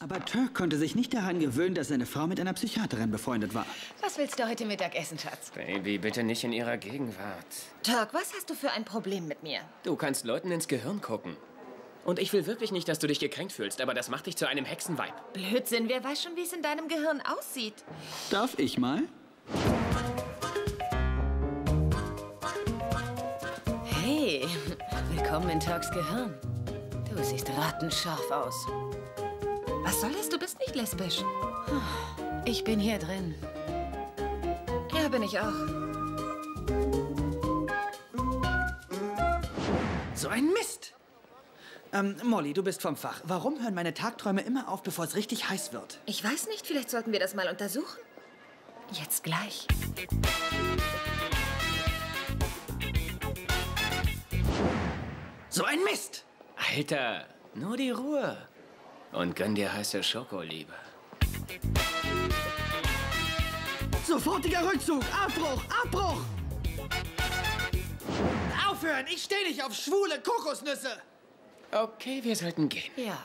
Aber Turk konnte sich nicht daran gewöhnen, dass seine Frau mit einer Psychiaterin befreundet war. Was willst du heute Mittag essen, Schatz? Baby, bitte nicht in ihrer Gegenwart. Turk, was hast du für ein Problem mit mir? Du kannst Leuten ins Gehirn gucken. Und ich will wirklich nicht, dass du dich gekränkt fühlst, aber das macht dich zu einem Hexenweib. Blödsinn, wer weiß schon, wie es in deinem Gehirn aussieht? Darf ich mal? Hey, willkommen in Turks Gehirn. Du siehst rattenscharf aus. Was soll das? Du bist nicht lesbisch. Ich bin hier drin. Ja, bin ich auch. So ein Mist! Ähm, Molly, du bist vom Fach. Warum hören meine Tagträume immer auf, bevor es richtig heiß wird? Ich weiß nicht, vielleicht sollten wir das mal untersuchen. Jetzt gleich. So ein Mist! Alter, nur die Ruhe. Und gönn dir heiße Schokoliebe. Sofortiger Rückzug! Abbruch! Abbruch! Aufhören! Ich stehe nicht auf schwule Kokosnüsse! Okay, wir sollten gehen. Ja.